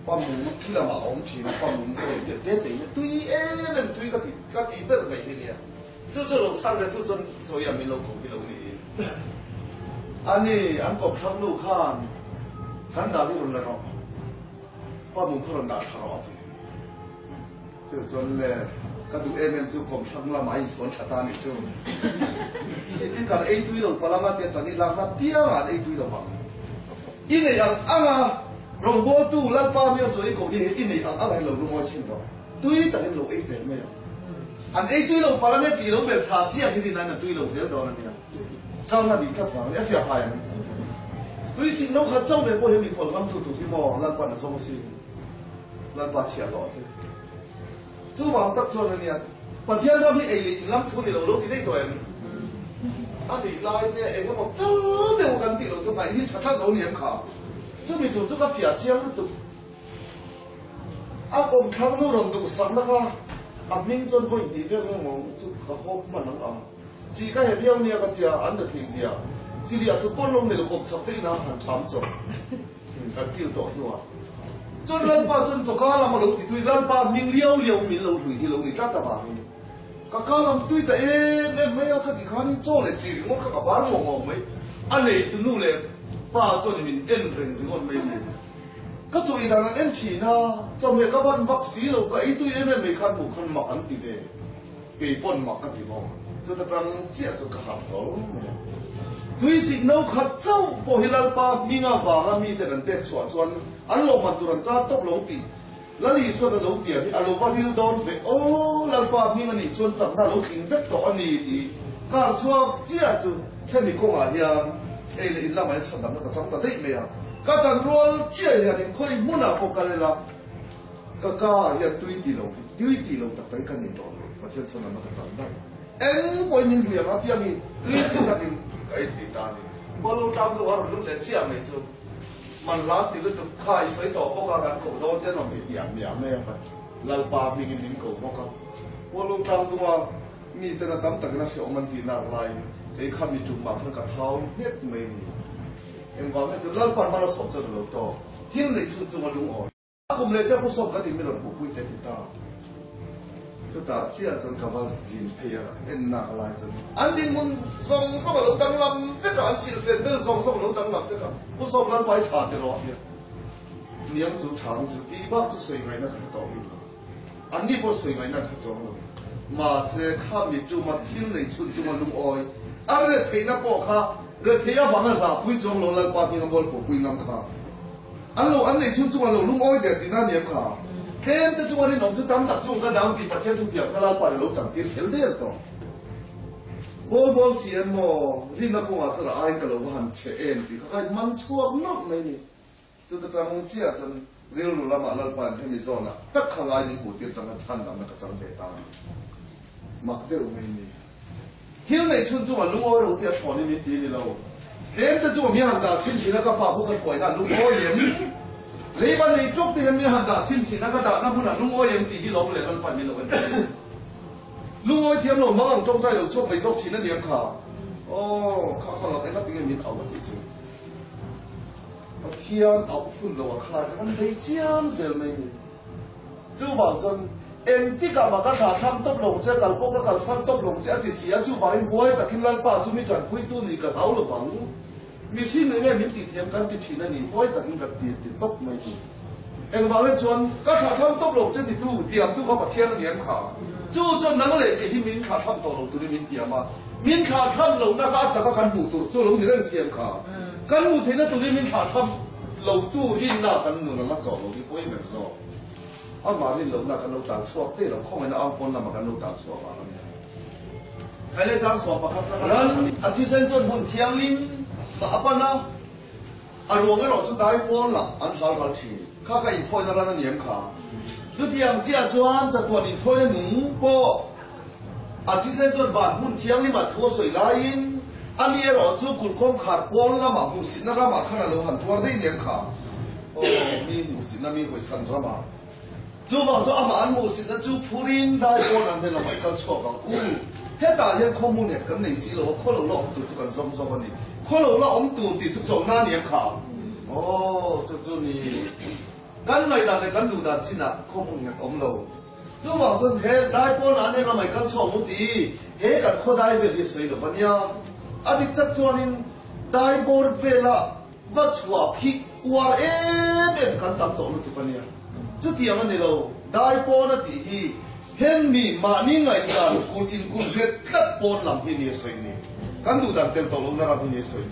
ba mùng khi là mà ông chỉ ba mùng cái tiền tiền tiền tuy em em tuy cái gì cái gì bất vậy thế này. Chú chú lục sang cái chú chân rồi nhà mình lục cổ bị lục đi. À, anh ấy anh có thằng lục khan. Thằng đã đi rồi là nó ba mùng không là thằng nào à, thì? Chú chú lẹ 看到哎，没做空，看到买一空，这当然没做。所以讲，哎，这一路，本来嘛，这这呢，拉个偏啊，这一路的嘛。因为讲啊，龙博都拉盘没有做一空的，因为讲啊，还是龙龙博先做。这一段路一什么呀？按这一路，本来呢，地龙没差几啊，几的那那这一路是得到的呀。张那地壳房，一说派人。最新龙壳周内保险没可能做，做几毛，拉盘的走势，拉盘是要落的。Cuba tak cuan ni at. Pajian ram ni ei lam thun ni lo lo ti nei toem. Ani lai ne ei mo tao de wo kan ti lo chu mai hi chat lo niam kha. Chu mi chu chu ka fia chiang tu. A om khang nu rom du sam la kha. Am ning chon hoi ni ve mo mo chu kha hop ma nang ang. Chỉ cái hệ tiêu nia cái tia ăn được thủy gì à? Chỉ là thứ bốn lông này là cột chặt tới nào hàng trăm rồi. Cái tiêu tội luôn à? จนลันปาจนจก้าลำมาลุติตุยลันปามิงเลี้ยวเลี้ยวมินลุยที่ลุยตัดตาบานีก็ก้าลำตุยแต่เอ๊ะแม่ไม่เอาคดีขานี่โจ้เลยจีริงว่าก็บาร์งงงไหมอันนี้ตุนู่เลยป้าจนมินเอ็นเร่งที่คนไม่มีก็จุยทางนั้นเอ็นชีนะจะไม่กับบันวัคซีนเราก็ไอ้ตุยเอ็มไม่ขันบุคคลมาอันติเวเกี่ยปนมากันที่มองจะตะกันเจ้าจะขับเขาทุยสิ่งนู้ขัดเจ้าพอฮิลัลปามีงาฟางมีแต่นั้นเป็ดสวนสวนอันลงมันตุรันจ้าตกลงตีแล้วนี่ส่วนลงตีอันลงว่าฮิลดอนเฟโอ้ลัลปามีมันนี่ชวนจับหน้าลงขิงเวกต่ออันนี้ดีการช่วยเจ้าจูแค่มีกงอาเฮียเอ้ยอินละไม่ฉันทำนั่นก็จังแต่ได้ไหมอ่ะก็จังรัวเจ้า tui si no khat chau po hilal pa nginga wanga mi te ran pe chua chuan. An lo man turan cha tóc lo ti. La li so na lo ti a lo ba hil don về ô lal pa nginga ni chuan cham na lo khing vek to ani ti. Kar chua chia thế themi công ma hian. Ei le làm mai chhan dam ta cham ta đấy mày à ka chan rol chia hian in khoi muna po ka cái la ka ka hian tui ti lo tui ti lo tak tai cái ni to pathian chhan ma ka cham đấy 俺们过年回家，爹娘的，爷爷奶奶的，外头堂叔外头都来接俺们，就门拉梯子就下，所以到屋看看，多真农民，年年呢，老八兵的年糕，外头堂叔外，你这那堂叔那叔，我们那老赖，这还没种完，他家稻还没呢。俺们那时候老八妈都舍不得老多，天天出种的农活。俺们那时候收的米都够我们天天吃。说大支啊，从各方前批啊，一拿来从。俺这们双双的老邓林，这个俺先分，这个双双的老邓林，这个不少不让他发咯。两足长足的嘛，这谁爱那个倒霉了？俺你不谁爱那个装了？马色卡面珠嘛，天内村珠嘛，侬爱俺嘞？睇那包卡，个睇一万个啥？不装龙龙包金个包不贵啷个？俺龙俺内村珠嘛，侬爱点点那点卡？Came the 2000 000 000 000 000 lấy ban này chốt thì mi hàng đã xin thì nó có đã nó muốn là lung ô em thì đi lộc lên nó phải mi lồng lung ô thiếm lồng mang trong trái đầu chốt mấy chốt chín nó điểm khả ô khả khả lồng cái nó tiếng mi ảo thì chứ thiên ảo phun lộc à, khả cái nó lấy chiam giờ mình chú bảo chân em tí cả mà các thả tham tốc lồng chứ cả bốc các cả san tốc lồng chứ thì xía chú bảo em bôi ta kim lan pa, chú mi chẳng quy tu ni cả áo lộc vắng. มีที่หนึ่งเนี่ยมีติดเทียมกันติดฉีนั่นนี่เพราะแต่มันก็ติดติดตบไม่ดีเองว่าเล่นชวนก็ขาดทำตบลงเช่นที่ตู้เตรียมตู้เขาปะเทียนเหรียญขาจู่จนนั่งเลยกี่ที่มินขาดทำตัวลงตัวนี้มินเตรียมมามินขาดทำลงนะครับแต่ก็กันบูตัวจู่ลงในเรื่องเสียงขากันบูเที่นั่นตัวนี้มินขาดทำลงตู้หินหน้ากันหนุนมาจ่อลงที่ป่วยแบบจ่ออามานี่ลงหน้ากันลงตาชั่วเต้เราเข้ามาในเอาคนนำมากันลงตาชั่วมาแล้วเนี่ยใครเล่นจ้างสอบปะครับนั้นอาทิเส้นจนหุ่นเทียงลิ้น 阿办呐，阿，我们老是拿一波老安好老去，看看你推的那年卡，这两家庄子托你推的农波，阿，今天做晚梦天里嘛脱水拉阿，啊，你老是滚空卡光了嘛，不行，那个嘛看了楼很多的年卡，哦，你不行，那你会生出嘛？就房说阿妈不行，那就普林大波那天了，买个错个股，一打天科目呢跟你死了，可能落不住这个什么什么的。 ခေါ်လို့လာအုံးတူတိစုံနာနေခါဩစွစွနီကန်လိုက်တာလည်းကန်လူတာချင်းနာခုံးငါအုံးလို့ကျမတို့ဟဲ့ဒါပေါ်လာနေတော့မိုက်ကန်ချောမှုတီဟဲ့ကခေါ်တိုင်းပဲဒီဆွေးတော့ဘာညာအဒီတက်ချောနင်းဒိုင်ဘော်ဖေလာဝတ်စွာခိဝါအေဘယ်ကန်တပ်တော်လို့တပနေကျတီယမနေတော့ဒိုင်ပေါ်နတီဟီဟဲ့မီမာနင်းငိုင်တာကူအင်ကူလက်ကပ်ပေါ်လာမင်းနေဆွေးနေ 看到当天，特朗普那边的手机，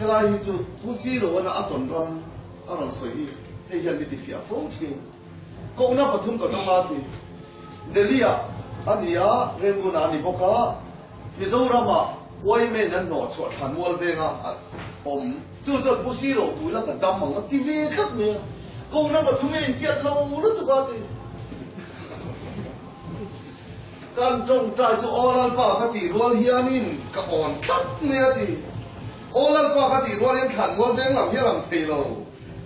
后来就不稀了。我那阿同学，阿同学，他家里在非洲，他那把他们搞到哪里？那里啊，尼亚、尼泊尔、尼泊卡，尼苏拉马，外面那很多，很多越南啊，啊，我们最近不稀了，我那把他们搞到哪里？kan trong trai cho all alpha ka ti rol hianin ka on khat ne ti all alpha ka ti rol in khan ngol deng lam hi lam thei lo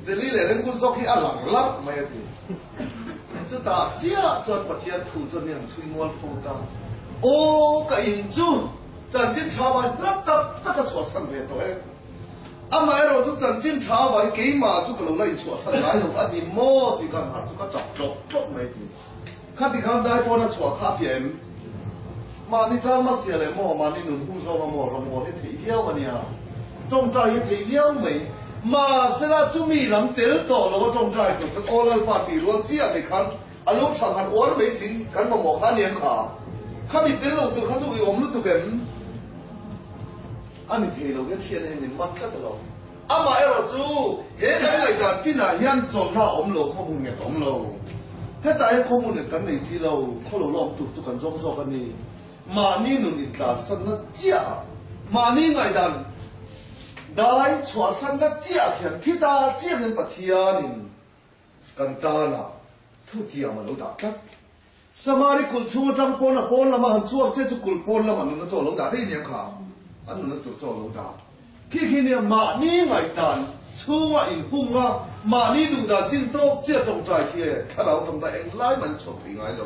de li le reng kun sok hi alang lap mai ti chu ta chia chon patia thu chon niam chui mol po ta o ka in chu chan chin tha ba lap tap ta ka chho san ve to e ama ero chu chan chin tha ba ke ma chu ko lo lai chho san lai lo adi mo ti kan har chu ka chak lok lok mai ti องอามาเราจะจันจินชาวบ้านกี่มาจุกเราไล่ชัวสันหลายหลงอดีโมดีกันหัดจุกก็จับจบจบไม่ดีข้าที่ข้าได้พอนะชัวข้าเฟียมมานี่จ้ามาเสียเลยมอมานี่หนุนหุ้มโซมาหมอเราหมอให้ถี่เที่ยววันเนี้ยจงใจให้ถี่เที่ยวไหมมาเสร็จจุมีลำเตลต่อแล้วจงใจจบสักโอลปาตีรวนเจียไปคันอารมณ์ช่างหันอ้วนไม่สินกันมาหมอข้าเนียงขาข้ามีเตลลงตัวข้าจะอุ้ยอมลุตัวเป็นอันนี้เทเราเงี้ยเชียร์เนี่ยมันก็ตลอดอามาเอรจูเฮ้ยอะไรกันจีน่ายันจนหน้าอมโลข้อมูลเนี่ยอมโล ให้ตายข้อมูลเนี่ยกันในสิเราข้อเราลองถูกจุกันจงโซกันนี่มานี่นุ่นตาสันนัดเจ้ามานี่ไงดันได้ชัวสันนัดเจ้าเขียนที่ตาเจ้าเงินปะเทียนินกันตาละ thu tia mà lâu đã cắt samari kul chung trăng pon là pon là mà hắn chuộc chế cho kul pon là mà nó cho lâu đã thế niệm khả anh nó cho cho lâu đã khi khi niệm mà ni ngày tàn 车外有风啊马尼卢达真多这种载客客人来我们这里来了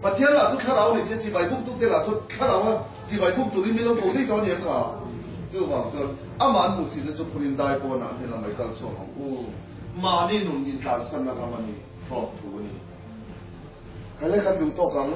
我听了说客人你是几百公里的来说客人啊几百公里的来说客人啊几百公里的来说客人啊这个就子啊阿蛮不行的就不能带过来听到没刚说好哦马内卢达生的什么的好土啊你看那个路多高